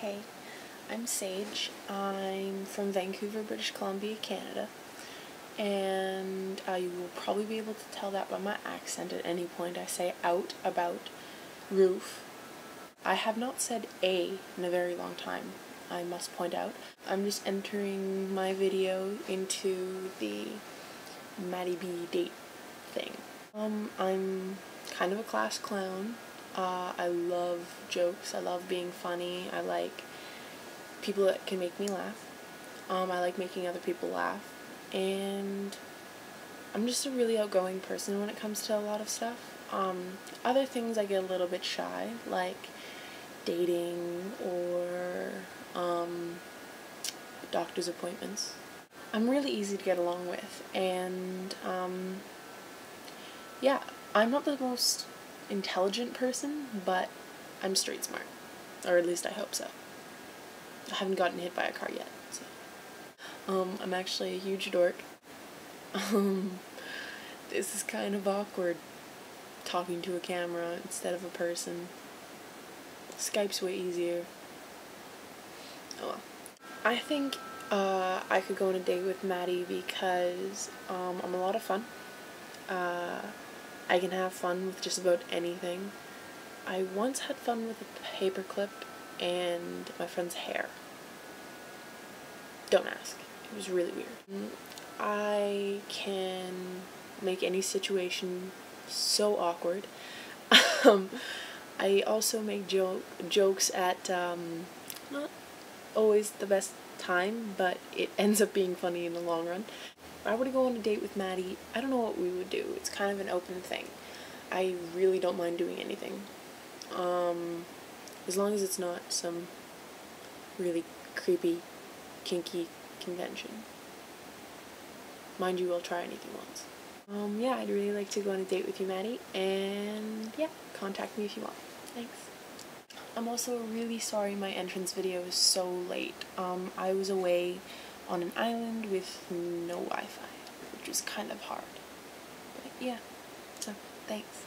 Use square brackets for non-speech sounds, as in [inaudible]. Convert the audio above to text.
Hey, I'm Sage. I'm from Vancouver, British Columbia, Canada. And uh, you will probably be able to tell that by my accent at any point I say out about roof. I have not said A in a very long time, I must point out. I'm just entering my video into the Maddie B date thing. Um, I'm kind of a class clown. Uh, I love jokes. I love being funny. I like people that can make me laugh. Um, I like making other people laugh. And I'm just a really outgoing person when it comes to a lot of stuff. Um, other things I get a little bit shy, like dating or um, doctor's appointments. I'm really easy to get along with, and um, yeah, I'm not the most intelligent person, but I'm street smart. Or at least I hope so. I haven't gotten hit by a car yet, so. Um, I'm actually a huge dork. [laughs] Um, this is kind of awkward, talking to a camera instead of a person. Skype's way easier. Oh well. I think uh, I could go on a date with Maddie because um, I'm a lot of fun. Uh, I can have fun with just about anything. I once had fun with a paperclip and my friend's hair. Don't ask. It was really weird. I can make any situation so awkward. [laughs] um, I also make jo jokes at um, not always the best time, but it [laughs] ends up being funny in the long run. I were to go on a date with Maddie, I don't know what we would do. It's kind of an open thing. I really don't mind doing anything. Um, as long as it's not some really creepy, kinky convention. Mind you, I'll try anything once. Um, yeah, I'd really like to go on a date with you, Maddie, and yeah, contact me if you want. Thanks. I'm also really sorry my entrance video is so late. Um, I was away on an island with no Wi-Fi, which was kind of hard. But yeah, so thanks.